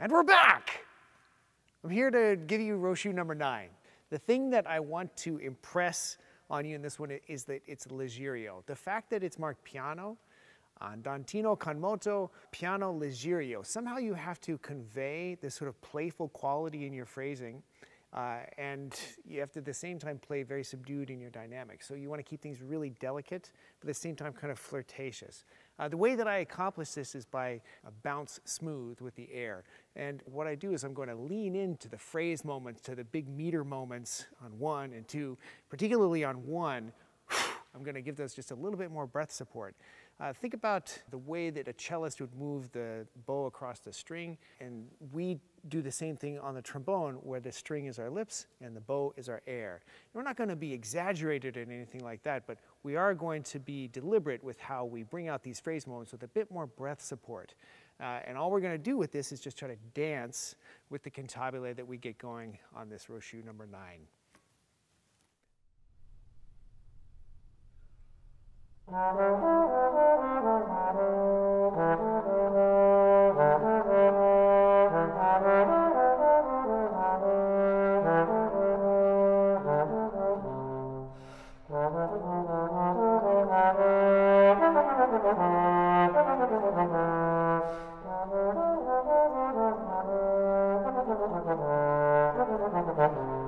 And we're back! I'm here to give you Rochut number nine. The thing that I want to impress on you in this one is that it's Leggiero. The fact that it's marked piano, uh, Andantino con moto, piano leggiero. Somehow you have to convey this sort of playful quality in your phrasing uh, and you have to at the same time play very subdued in your dynamics. So you want to keep things really delicate, but at the same time kind of flirtatious. Uh, the way that I accomplish this is by a bounce smooth with the air. And what I do is I'm going to lean into the phrase moments, to the big meter moments on one and two, particularly on one. I'm going to give those just a little bit more breath support. Uh, think about the way that a cellist would move the bow across the string, and we do the same thing on the trombone where the string is our lips and the bow is our air. And we're not going to be exaggerated or anything like that, but we are going to be deliberate with how we bring out these phrase moments with a bit more breath support. Uh, and all we're going to do with this is just try to dance with the cantabile that we get going on this Rochut number nine. Thank you.